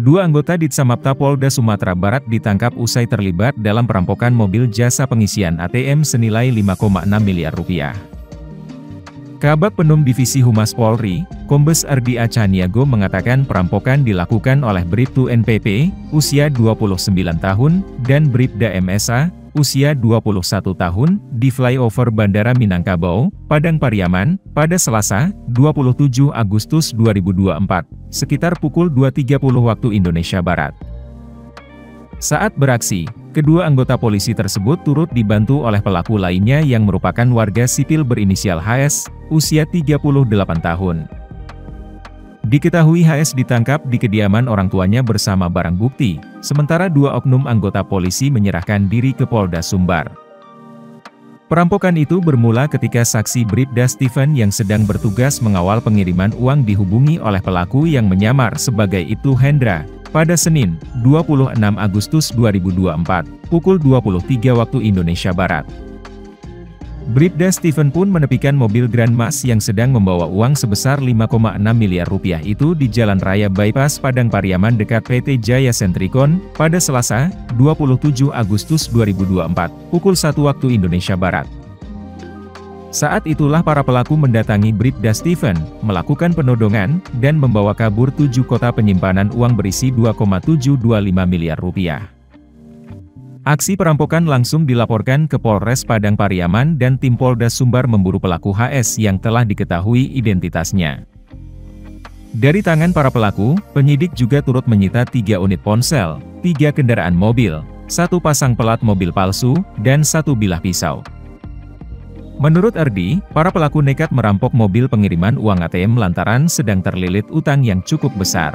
Dua anggota Ditsamapta Polda Sumatera Barat ditangkap usai terlibat dalam perampokan mobil jasa pengisian ATM senilai 5,6 miliar rupiah. Kabak Penum Divisi Humas Polri, Kombes Ardi Acaniago mengatakan perampokan dilakukan oleh Bribtu NPP, usia 29 tahun, dan Bribda MSA, usia 21 tahun, di flyover Bandara Minangkabau, Padang Pariaman, pada Selasa, 27 Agustus 2024, sekitar pukul 2.30 waktu Indonesia Barat. Saat beraksi, kedua anggota polisi tersebut turut dibantu oleh pelaku lainnya yang merupakan warga sipil berinisial HS, usia 38 tahun. Diketahui HS ditangkap di kediaman orang tuanya bersama barang bukti, sementara dua oknum anggota polisi menyerahkan diri ke Polda Sumbar. Perampokan itu bermula ketika saksi Bribda Stephen yang sedang bertugas mengawal pengiriman uang dihubungi oleh pelaku yang menyamar sebagai itu Hendra, pada Senin, 26 Agustus 2024, pukul 23 waktu Indonesia Barat. Bribda Stephen pun menepikan mobil Grand Mas yang sedang membawa uang sebesar 5,6 miliar rupiah itu di Jalan Raya Bypass Padang Pariaman dekat PT Jaya Sentrikon, pada Selasa, 27 Agustus 2024, pukul 1 waktu Indonesia Barat. Saat itulah para pelaku mendatangi Bribda Stephen, melakukan penodongan, dan membawa kabur tujuh kota penyimpanan uang berisi 2,725 miliar rupiah. Aksi perampokan langsung dilaporkan ke Polres Padang Pariaman dan tim Polda Sumbar memburu pelaku HS yang telah diketahui identitasnya. Dari tangan para pelaku, penyidik juga turut menyita tiga unit ponsel, tiga kendaraan mobil, satu pasang pelat mobil palsu, dan satu bilah pisau. Menurut Erdi, para pelaku nekat merampok mobil pengiriman uang ATM lantaran sedang terlilit utang yang cukup besar.